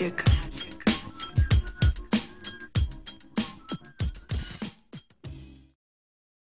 magic.